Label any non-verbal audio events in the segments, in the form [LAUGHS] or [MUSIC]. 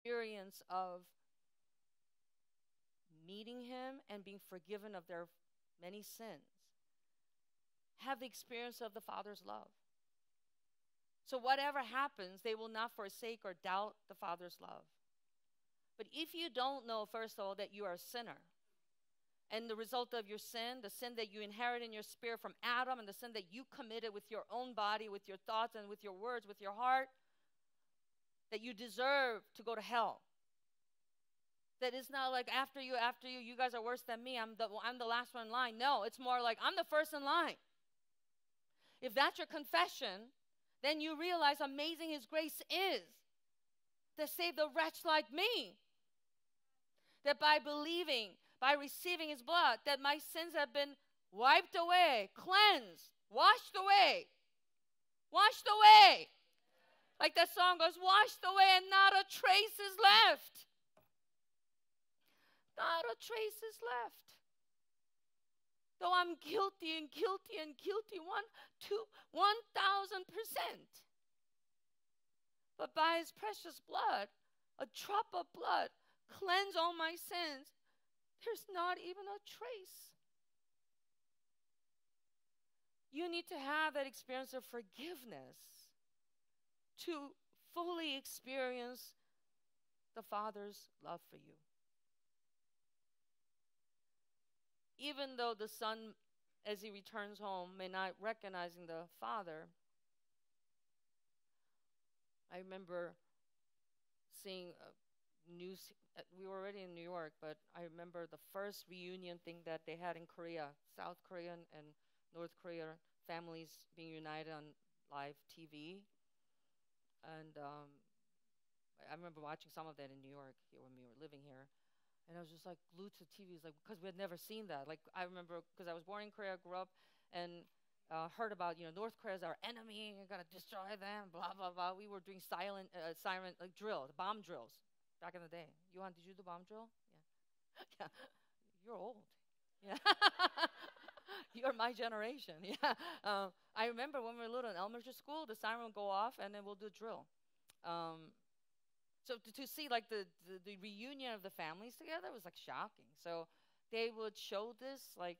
experience of meeting Him and being forgiven of their many sins have the experience of the Father's love. So, whatever happens, they will not forsake or doubt the Father's love. But if you don't know, first of all, that you are a sinner, and the result of your sin, the sin that you inherit in your spirit from Adam, and the sin that you committed with your own body, with your thoughts, and with your words, with your heart, that you deserve to go to hell. That it's not like after you, after you, you guys are worse than me. I'm the, I'm the last one in line. No, it's more like I'm the first in line. If that's your confession, then you realize amazing His grace is to save the wretch like me. That by believing, by receiving His blood, that my sins have been wiped away, cleansed, washed away, washed away. Like that song goes, washed away, and not a trace is left. Not a trace is left. Though I'm guilty and guilty and guilty, one, two, one thousand percent. But by his precious blood, a drop of blood, cleanse all my sins. There's not even a trace. You need to have that experience of forgiveness to fully experience the Father's love for you. Even though the Son, as he returns home, may not recognizing the Father, I remember seeing news. Uh, we were already in New York, but I remember the first reunion thing that they had in Korea, South Korean and North Korea families being united on live TV and um, I remember watching some of that in New York here when we were living here, and I was just like glued to TVs, like because we had never seen that. Like I remember because I was born in Korea, grew up, and uh, heard about you know North Korea is our enemy, you're gonna destroy them, blah blah blah. We were doing silent, uh, siren like drill, the bomb drills back in the day. Yuan, did you do the bomb drill? Yeah, [LAUGHS] yeah. You're old. Yeah. [LAUGHS] [LAUGHS] You're my generation. [LAUGHS] Yeah. Um, I remember when we were little in elementary school, the siren would go off and then we'll do drill. Um, so to, to see like the, the, the, reunion of the families together was like shocking. So they would show this like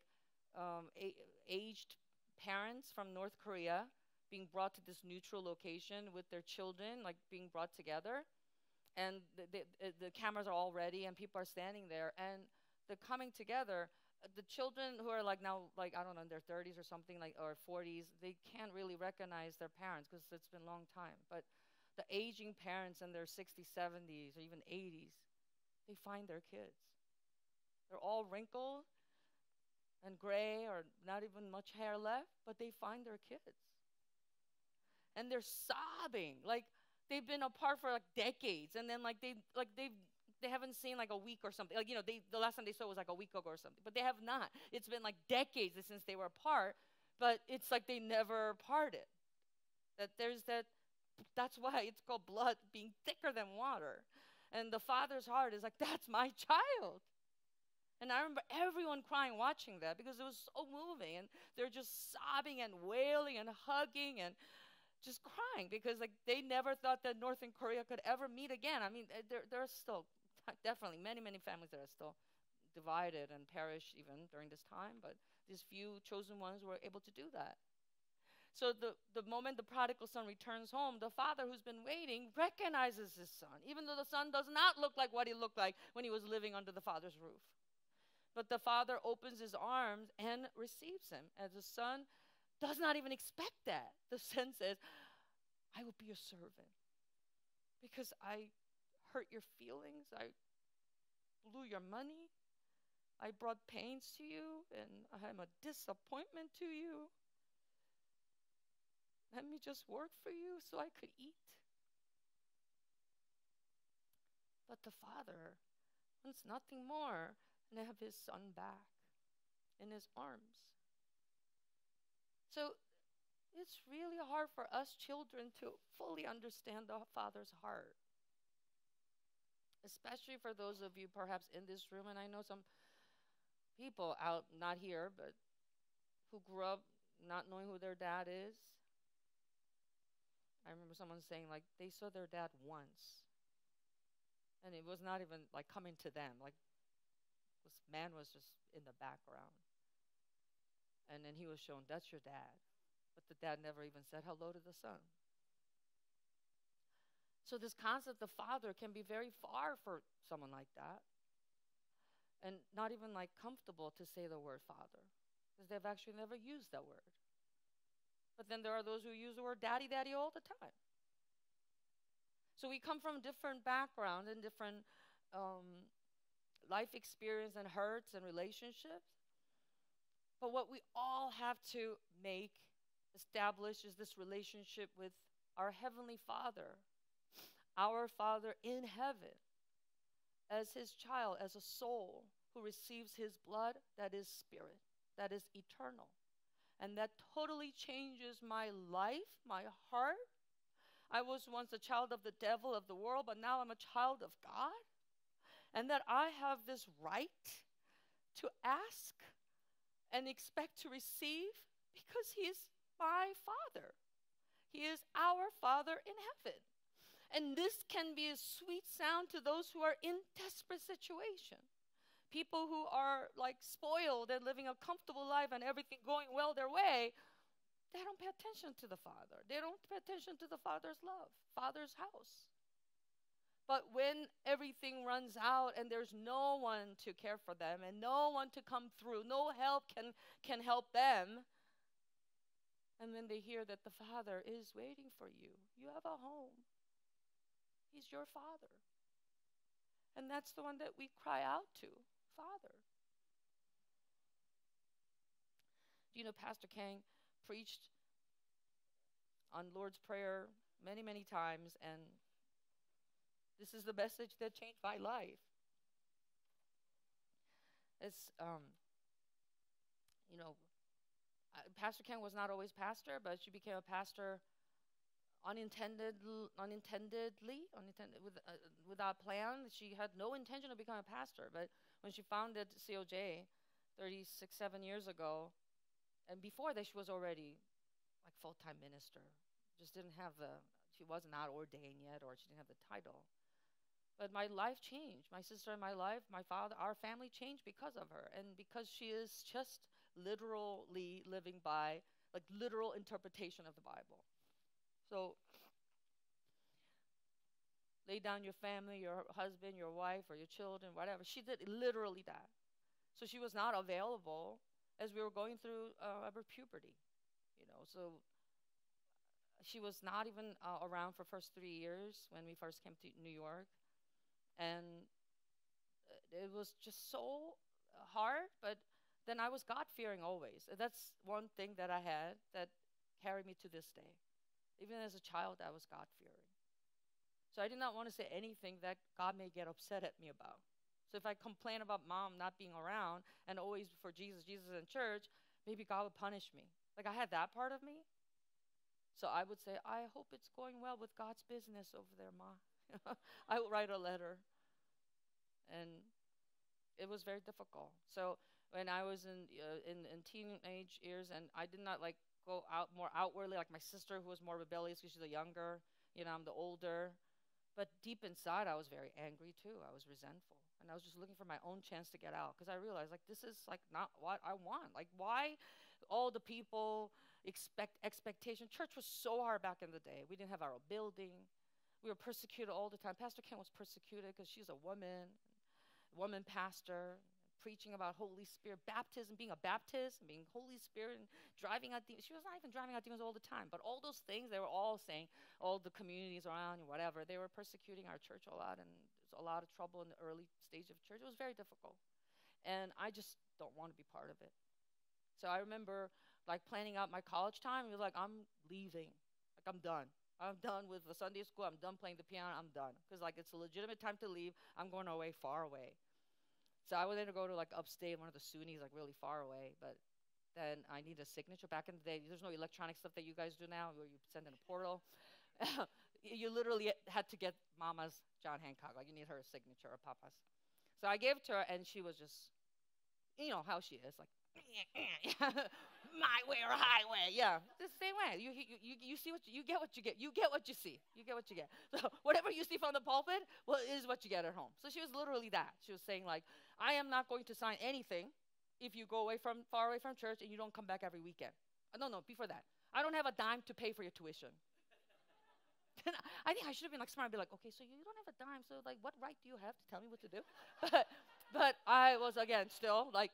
um, a- aged parents from North Korea being brought to this neutral location with their children, like being brought together. And the, the, the cameras are all ready and people are standing there and they're coming together the children who are like now like i don't know in their 30s or something like or 40s they can't really recognize their parents because it's been a long time. But the aging parents in their 60s 70s or even 80s they find their kids. They're all wrinkled and gray or not even much hair left but they find their kids. And they're sobbing. Like they've been apart for like decades. And then like they like they've they haven't seen like a week or something. Like, you know, they, the last time they saw was like a week ago or something. But they have not. It's been like decades since they were apart, but it's like they never parted. That there's that, that's why it's called blood being thicker than water. And the father's heart is like, that's my child. And I remember everyone crying watching that because it was so moving. And they're just sobbing and wailing and hugging and just crying because like they never thought that North and Korea could ever meet again. I mean, eh, there are still [LAUGHS] definitely many, many families that are still divided and perish even during this time, but these few chosen ones were able to do that. So the, the moment the prodigal son returns home, the father who's been waiting recognizes his son, even though the son does not look like what he looked like when he was living under the father's roof. But the father opens his arms and receives him. As the son does not even expect that. The [LAUGHS] son says, I will be your servant because I hurt your feelings. I blew your money. I brought pains to you, and I'm a disappointment to you. Let me just work for you so I could eat. But the father wants nothing more than to have his son back in his arms. So it's really hard for us children to fully understand the father's heart especially for those of you perhaps in this room, and I know some people out, not here, but who grew up not knowing who their dad is. I remember someone saying, like, they saw their dad once. and it was not even like coming to them. Like this man was just in the background, and then he was shown that's your dad, but the dad never even said hello to the son. So this concept of father can be very far for someone like that, and not even like comfortable to say the word father, because they've actually never used that word. But then there are those who use the word daddy, daddy all the time. So we come from different backgrounds and different um, life experience and hurts and relationships. But what we all have to make, establish, is this relationship with our Heavenly Father, our Father in heaven, as His child, as a soul who receives His blood that is spirit, that is eternal. And that totally changes my life, my heart, I was once a child of the devil, of the world, but now I'm a child of God. And that I have this right to ask and expect to receive because He is my Father. He is our Father in heaven. And this can be a sweet sound to those who are in desperate situation. People who are like spoiled and living a comfortable life and everything going well their way, they don't pay attention to the Father. They don't pay attention to the Father's love, Father's house. But when everything runs out and there's no one to care for them and no one to come through, no help can, can help them, and then they hear that the Father is waiting for you, you have a home. He's your Father. And that's the one that we cry out to Father. Do you know Pastor Kang? preached on Lord's Prayer many, many times, and this is the message that changed my life. It's, um, you know, Pastor Kang was not always pastor, but she became a pastor unintended, unintendedly, unintended, with, uh, without plan. She had no intention of becoming a pastor, but when she founded COJ 36, 7 years ago, and before that, she was already like full time minister. Just didn't have the, she was not ordained yet, or she didn't have the title. But my life changed. My sister and my life, my father, our family changed because of her, and because she is just literally living by like literal interpretation of the Bible. So lay down your family, your husband, your wife, or your children, whatever. She did literally that. So she was not available as we were going through uh, puberty, you know. So she was not even uh, around for first three years when we first came to New York, and uh, it was just so hard. But then I was God fearing always. That's one thing that I had that carried me to this day. Even as a child, I was God fearing. So I did not want to say anything that God may get upset at me about. So if I complain about mom not being around and always for Jesus, Jesus in church, maybe God would punish me. Like I had that part of me. So I would say, I hope it's going well with God's business over there, Ma. [LAUGHS] I would write a letter. And it was very difficult. So when I was in, uh, in in teenage years, and I did not like go out more outwardly, like my sister who was more rebellious because she's the younger. You know, I'm the older. But deep inside, I was very angry too. I was resentful and I was just looking for my own chance to get out because I realized like this is like not what I want. Like why all the people expect expectation. Church was so hard back in the day. We didn't have our own building. We were persecuted all the time. Pastor Kang was persecuted because she's a woman, woman pastor preaching about Holy Spirit, baptism, being a Baptist, being Holy Spirit, and driving out demons. She was not even driving out demons all the time, but all those things they were all saying, all the communities around and whatever, they were persecuting our church a lot, and there's a lot of trouble in the early stage of church. It was very difficult, and I just don't want to be part of it. So I remember like planning out my college time. It was like I'm leaving, like I'm done. I'm done with the Sunday school. I'm done playing the piano. I'm done because like it's a legitimate time to leave. I'm going away far away. So I wanted to go to like upstate, one of the SUNYs, like really far away. But then I need a signature. Back in the day, there's no electronic stuff that you guys do now, where you send in a portal. [LAUGHS] you literally had to get Mama's John Hancock. Like you need her signature or Papa's. So I gave it to her, and she was just you know how she is, like [LAUGHS] my way or highway. Yeah, the same way. You, you, you, you see what you, you get what you get. You get what you see. You get what you get. [LAUGHS] So whatever you see from the pulpit, well, is what you get at home. So she was literally that. She was saying like, I am not going to sign anything if you go away from far away from church and you don't come back every weekend. Uh, no, no, before that, I don't have a dime to pay for your tuition. [LAUGHS] I think I should have been like smart and be like, okay, so you don't have a dime, so like, what right do you have to tell me what to do? [LAUGHS] But, but I was again still like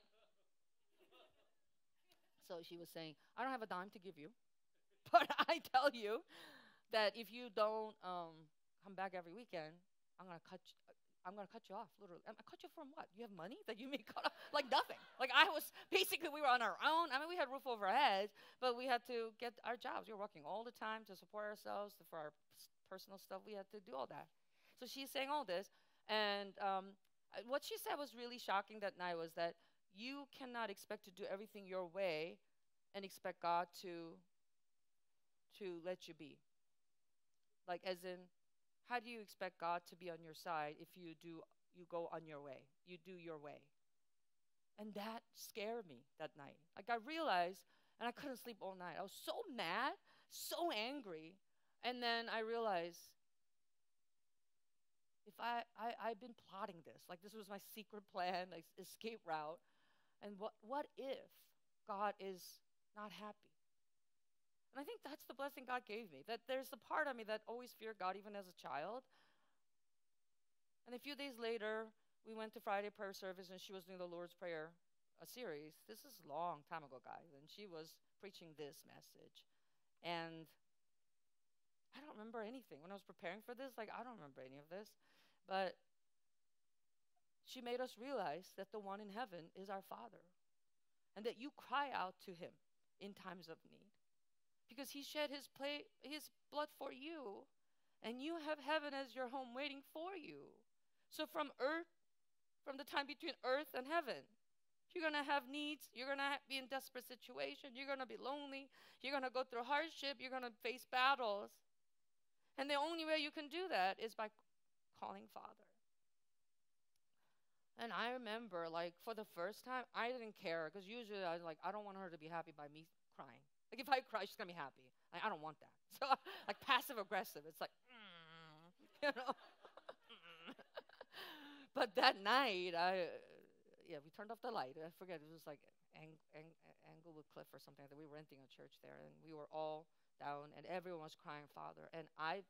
so she was saying, I don't have a dime to give you, [LAUGHS] but I tell you that if you don't um, come back every weekend, I'm gonna cut. You, I'm gonna cut you off, literally. I cut you from what? You have money that you may cut off? [LAUGHS] Like nothing. Like I was basically we were on our own. I mean, we had roof over our heads, but we had to get our jobs. We were working all the time to support ourselves, for our personal stuff. We had to do all that. So she's saying all this, and um, what she said was really shocking that night was that you cannot expect to do everything your way and expect God to to let you be. Like as in how do you expect God to be on your side if you do you go on your way? You do your way. And that scared me that night. Like I realized and I couldn't sleep all night. I was so mad, so angry. And then I realized if I, I I've been plotting this, like this was my secret plan, like escape route, and what, what if God is not happy? And I think that's the blessing God gave me. That there's a part of me that always feared God, even as a child. And a few days later, we went to Friday prayer service, and she was doing the Lord's Prayer, a series. This is a long time ago, guys, and she was preaching this message. And I don't remember anything when I was preparing for this. Like I don't remember any of this, but she made us realize that the one in heaven is our Father and that you cry out to him in times of need because he shed his, play, his blood for you and you have heaven as your home waiting for you. So from earth, from the time between earth and heaven, you're going to have needs. You're going to be in desperate situation. You're going to be lonely. You're going to go through hardship. You're going to face battles. And the only way you can do that is by calling Father. And I remember, like, for the first time, I didn't care because usually I was like, I don't want her to be happy by me crying. Like, if I cry, she's gonna be happy. I don't want that. [LAUGHS] So, like, passive aggressive. It's like, mm, [LAUGHS] you know. [LAUGHS] but that night, I, yeah, we turned off the light. I forget it was like Ang- Ang- Anglewood Cliff or something that. We were renting a church there, and we were all down, and everyone was crying, Father. And I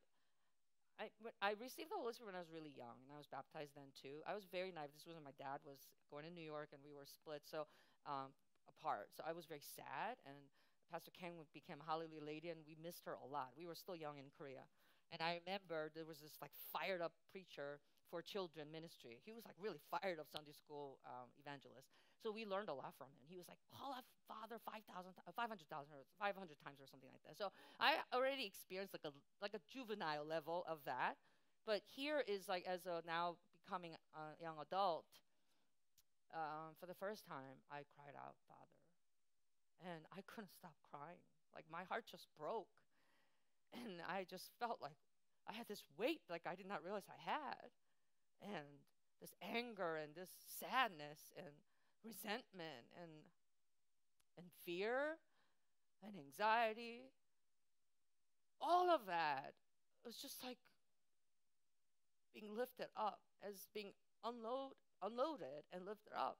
I, I received the Holy Spirit when I was really young, and I was baptized then too. I was very naive. This was when my dad was going to New York, and we were split, so um, apart. So I was very sad, and Pastor Kang became a Hallelujah lady, and we missed her a lot. We were still young in Korea, and I remember there was this like fired up preacher for children ministry. He was like really fired up Sunday school um, evangelist. So we learned a lot from him. He was like, call out Father 5,000, 500,000 or 500 times or something like that. So I already experienced like a, like a juvenile level of that. But here is like, as a now becoming a young adult, um, for the first time, I cried out, Father. And I couldn't stop crying. Like my heart just broke. And I just felt like I had this weight like I did not realize I had. And this anger and this sadness and resentment and and fear and anxiety. All of that was just like being lifted up as being unload unloaded and lifted up.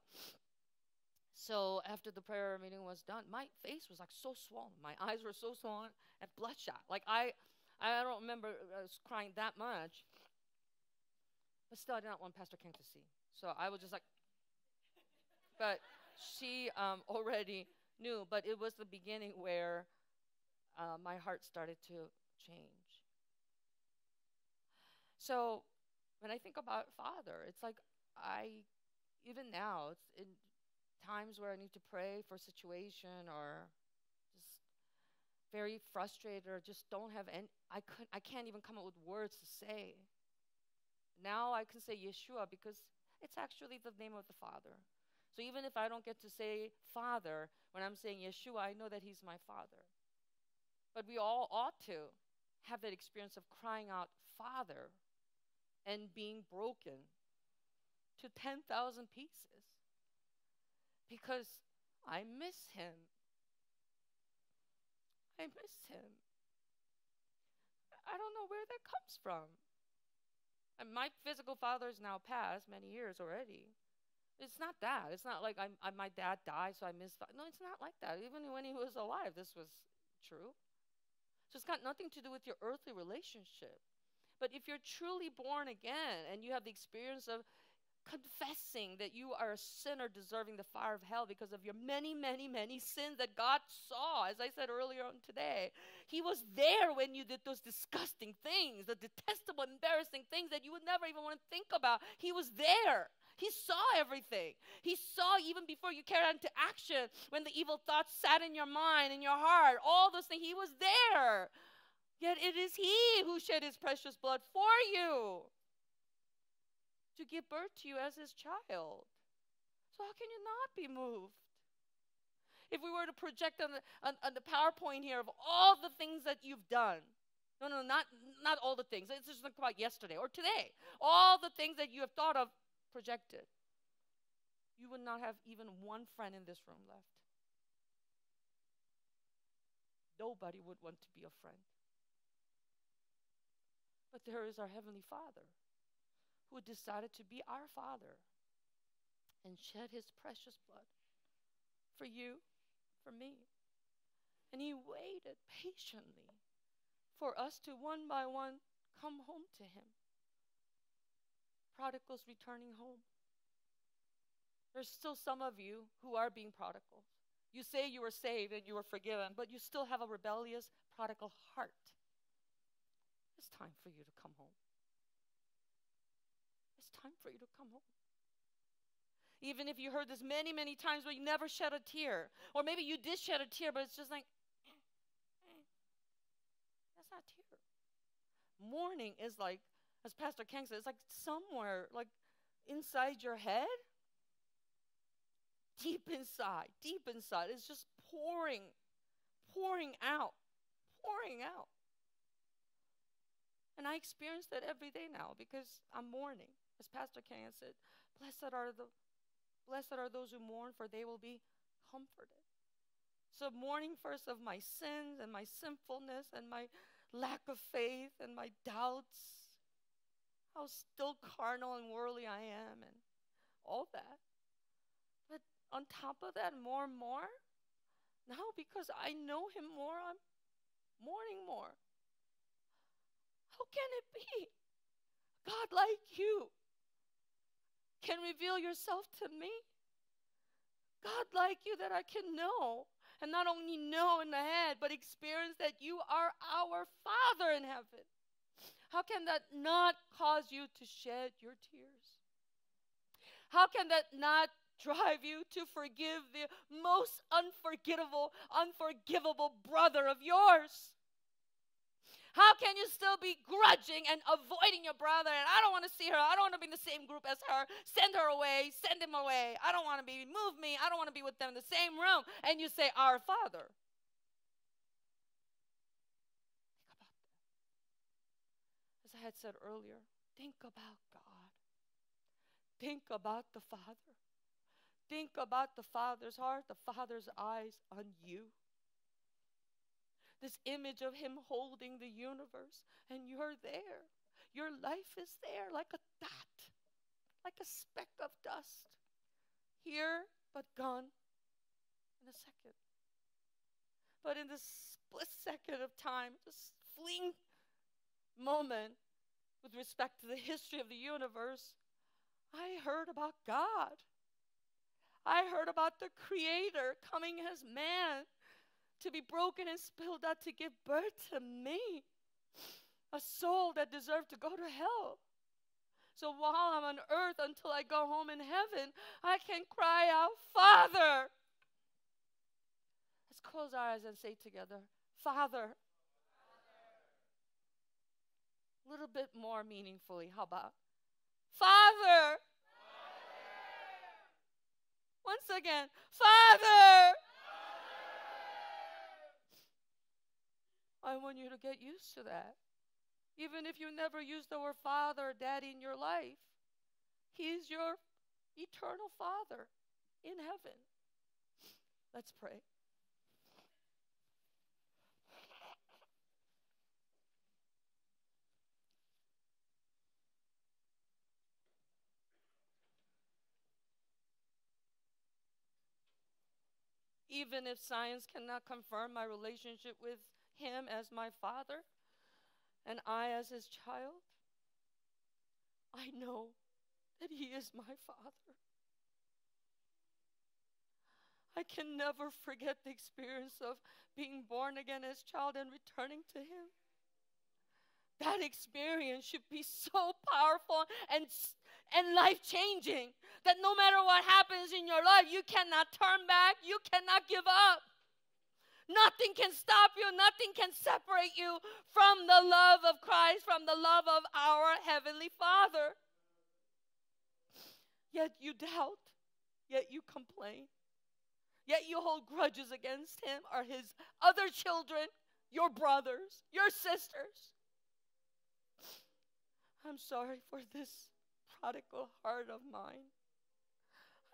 So after the prayer meeting was done my face was like so swollen. My eyes were so swollen and bloodshot. Like i i don't remember uh, I was crying that much. But still i did not want pastor Kang to see. So i was just like but she um, [LAUGHS] already knew. But it was the beginning where uh, my heart started to change. So when I think about Father, it's like I, even now, it's in times where I need to pray for a situation or just very frustrated or just don't have any, I, couldn't, I can't even come up with words to say. Now I can say Yeshua because it's actually the name of the Father. So even if I don't get to say Father, when I'm saying Yeshua, I know that He's my Father. But we all ought to have that experience of crying out, Father, and being broken to 10,000 pieces. because I miss him. I miss him. I don't know where that comes from. And my physical father father's now passed many years already. It's not that. It's not like I'm, I, my dad died, so I miss. Fa- no, it's not like that. Even when he was alive, this was true. So it's got nothing to do with your earthly relationship. But if you're truly born again and you have the experience of confessing that you are a sinner deserving the fire of hell because of your many, many, many sins that God saw, as I said earlier on today. He was there when you did those disgusting things, the detestable, embarrassing things that you would never even want to think about. He was there. He saw everything. He saw even before you carried into action when the evil thoughts sat in your mind, in your heart, all those things. He was there. Yet it is He who shed His precious blood for you to give birth to you as his child. So how can you not be moved? If we were to project on the, on, on the PowerPoint here of all the things that you've done, no, no, not, not all the things. It's just like about yesterday or today. All the things that you have thought of projected. You would not have even one friend in this room left. Nobody would want to be a friend. But there is our Heavenly Father who decided to be our Father and shed his precious blood for you, for me. And he waited patiently for us to one by one come home to him. Prodigals returning home. There's still some of you who are being prodigals. You say you were saved and you were forgiven, but you still have a rebellious, prodigal heart. It's time for you to come home It's time for you to come home. Even if you heard this many, many times, but you never shed a tear. Or maybe you did shed a tear, but it's just like, [CLEARS THROAT] that's not tear. Mourning is like, as Pastor Kang said, it's like somewhere, like inside your head. Deep inside, deep inside. It's just pouring, pouring out, pouring out. And I experience that every day now because I'm mourning. As Pastor Kang said, blessed are the blessed are those who mourn, for they will be comforted. So mourning first of my sins and my sinfulness and my lack of faith and my doubts, how still carnal and worldly I am, and all that. But on top of that, more and more, now because I know Him more, I'm mourning more. How can it be? God like you can reveal yourself to me. God like you that I can know. And not only know in the head, but experience that you are our Father in heaven. How can that not cause you to shed your tears? How can that not drive you to forgive the most unforgettable, unforgivable brother of yours? How can you still be grudging and avoiding your brother? And I don't want to see her. I don't want to be in the same group as her. Send her away. Send him away. I don't want to be, move me. I don't want to be with them in the same room. And you say, Our Father. I had said earlier, think about God. Think about the Father. Think about the Father's heart, the Father's eyes on you this image of Him holding the universe, and you're there. Your life is there like a dot, like a speck of dust. Here, but gone in a second. But in this split second of time, this fleeting moment with respect to the history of the universe, I heard about God. I heard about the Creator coming as man to be broken and spilled out to give birth to me, a soul that deserved to go to hell. So while I'm on earth until I go home in heaven, I can cry out, Father. Let's close our eyes and say together, Father. A little bit more meaningfully. How about Father? Father. Once again, Father. I want you to get used to that. Even if you never used the word father or daddy in your life, He's your eternal Father in heaven. Let's pray. Even if science cannot confirm my relationship with him as my father and I as his child, I know that he is my father. I can never forget the experience of being born again as child and returning to him. That experience should be so powerful and and life changing that no matter what happens in your life, you cannot turn back, you cannot give up. Nothing can stop you, nothing can separate you from the love of Christ, from the love of our Heavenly Father. Yet you doubt, yet you complain, yet you hold grudges against Him or His other children, your brothers, your sisters. I'm sorry for this prodigal heart of mine.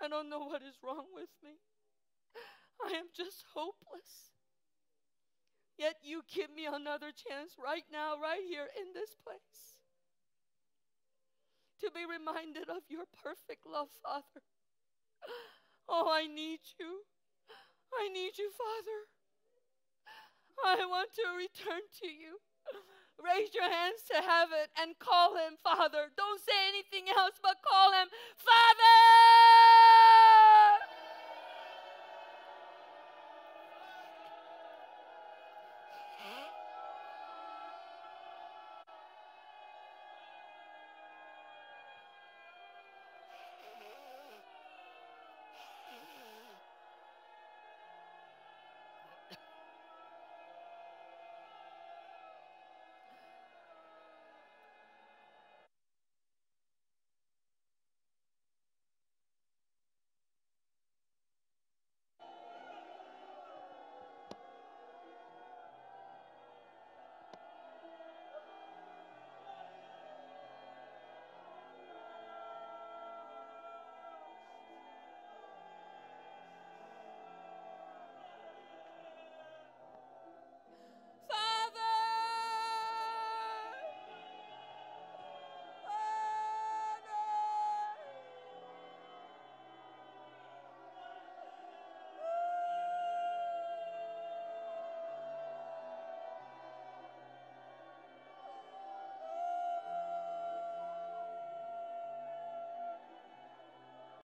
I don't know what is wrong with me. I am just hopeless. Yet you give me another chance right now, right here in this place, to be reminded of your perfect love, Father. Oh, I need you. I need you, Father. I want to return to you. Raise your hands to heaven and call him Father. Don't say anything else, but call him Father.